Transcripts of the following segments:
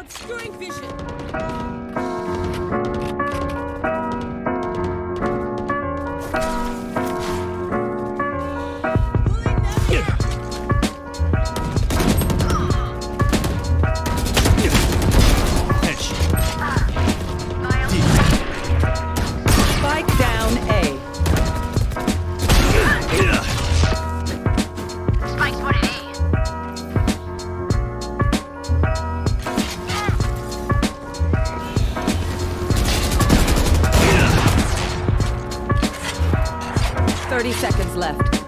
Obscuring vision. 30 seconds left.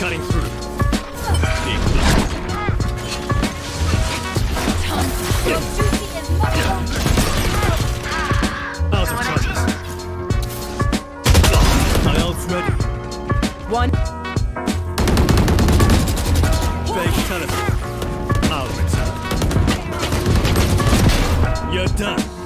Cutting through. Out of charges. My ult's ready. One. Fake teleport. I'll return. You're done.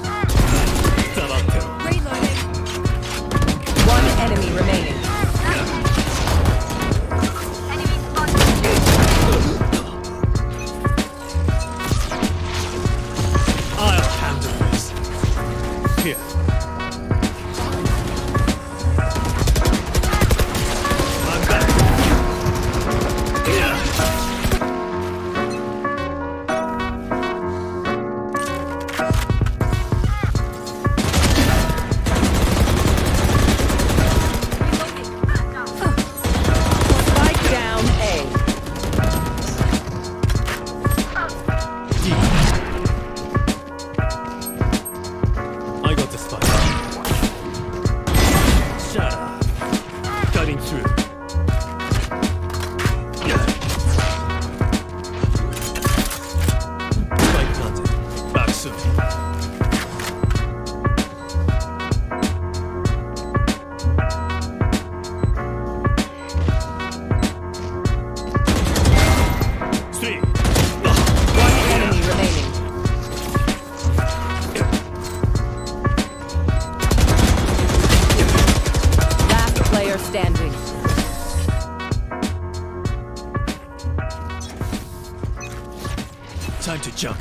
Time.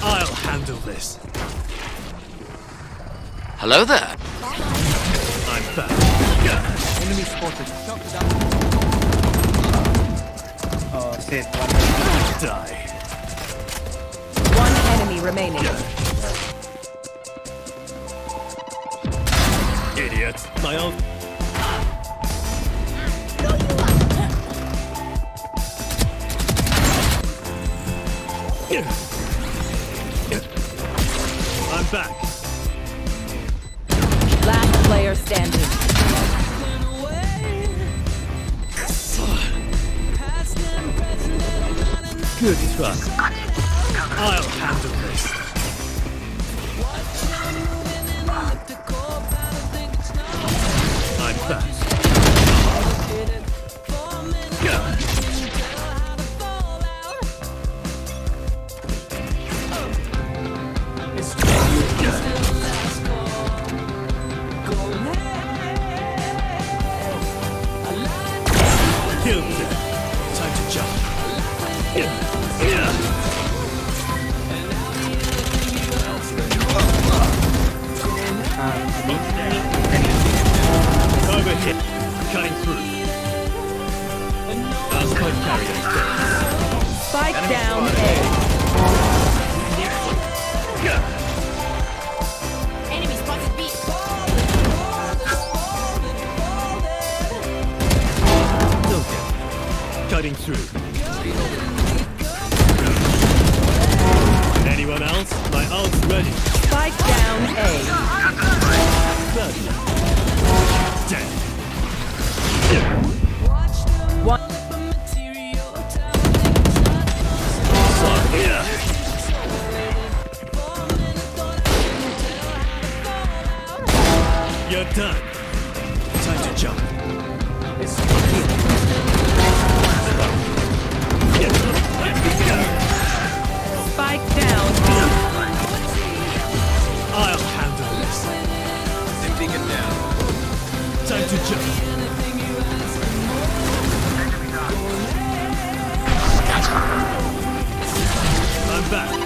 I'll handle this. Hello there. I'm back. Enemy spotted. Oh, shit. One. Die. One enemy remaining. Idiot. My own. I'm back. Last player standing. Good try. I'll Cutting through. Last carrier. Spike down A. done. Time to jump. Spike down B. I'll handle this. Sifting it down. Time to jump. I'm back.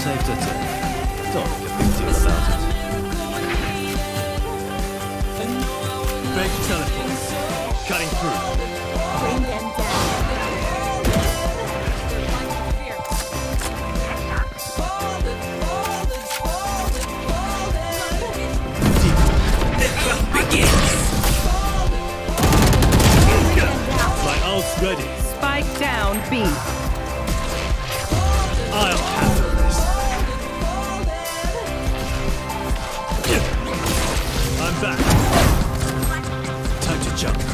So I saved a tip. Don't make a big deal about it. Fake teleport. Cutting through. Bring them down. My ult's ready. Spike down B. I'll